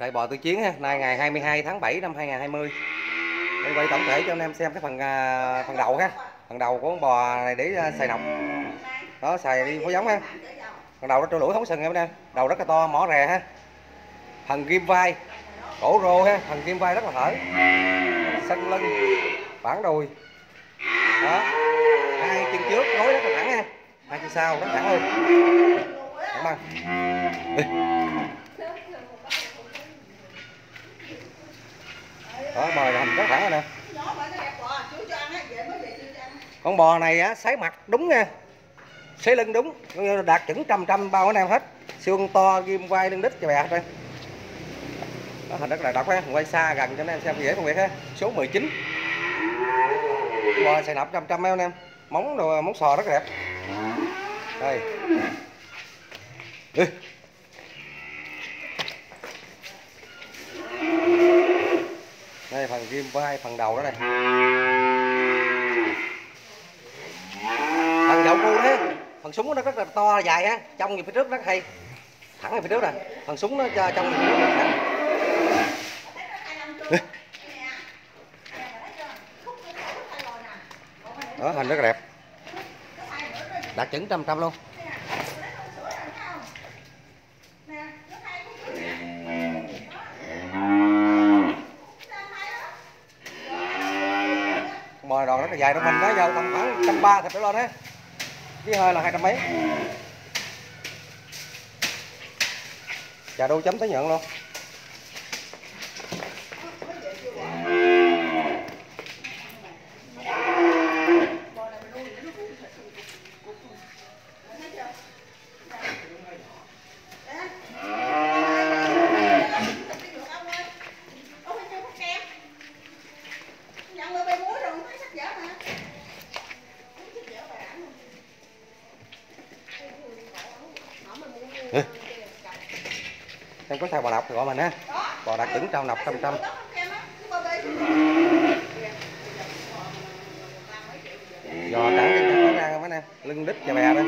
trại bò tự chiến ha, nay ngày 22 tháng 7 năm 2020. Đây quay tổng thể cho anh em xem cái phần à, phần đầu ha. Phần đầu của con bò này để à, xài nọc. Đó xài đi phối giống ha. Phần đầu nó trôi lũi không sừng em nè. Đầu rất là to, mỏ rè ha. Phần kim vai, cổ rô ha, phần kim vai rất là hở. Sân lưng, bản đùi. Đó. Hai chân trước nối rất là thẳng ha. Hai chân sau rất thẳng luôn. Thẳng băng. Đó bò hình rất thẳng rồi nè con bò này á sấy mặt đúng nha. Sấy lưng đúng đạt chuẩn trăm trăm bao anh em hết. Xương to ghim vai lưng đít cho bè đây đó, hình rất là độc ha quay xa gần cho anh em xem dễ phân biệt ha. Số 19 bò xài nạp trăm trăm anh em móng đồ móng sò rất đẹp. Đây. Ê. ghim vai phần đầu đó đây phần dậu cu thế. Phần súng nó rất là to dài á. Trong về phía trước rất hay. Thẳng về phía trước nè. Phần súng nó cho trong về phía trước rất thẳng đó hình rất là đẹp. Đạt chuẩn trăm trăm luôn bò đòn rất là dài đó. Mình đó giờ tầm khoảng trăm ba thịt đó lên á cái hơi là hai trăm mấy. Chà, đu chấm tới nhận luôn. Ừ. em có xài bò đọc gọi mình á bò đặc chuẩn trao nọc trăm trăm. Giò trắng cái trắng ra không nè lưng đít và bè đây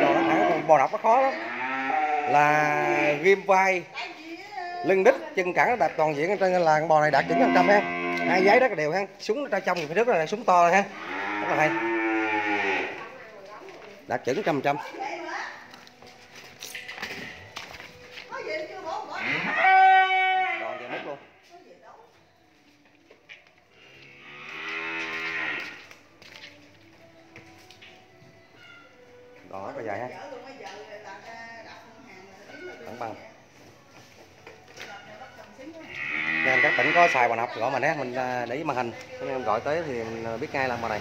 giò nó thẳng bò đọc nó khó lắm. Là ghim vai. Lưng đít, chân cẳng nó đạp toàn diện trên là con bò này đạt chuẩn trăm trăm ha. Hai giấy rất là đều ha. Súng ra trong thì phải rất là súng to ha. Rất là hay. Đạt chuẩn trăm trăm. Đòn về mút luôn đòn rất là dài ha. Thẳng bằng nên các tỉnh có xài bàn học gọi mình á mình để ý màn hình. Nên em gọi tới thì mình à, biết ngay là bà này.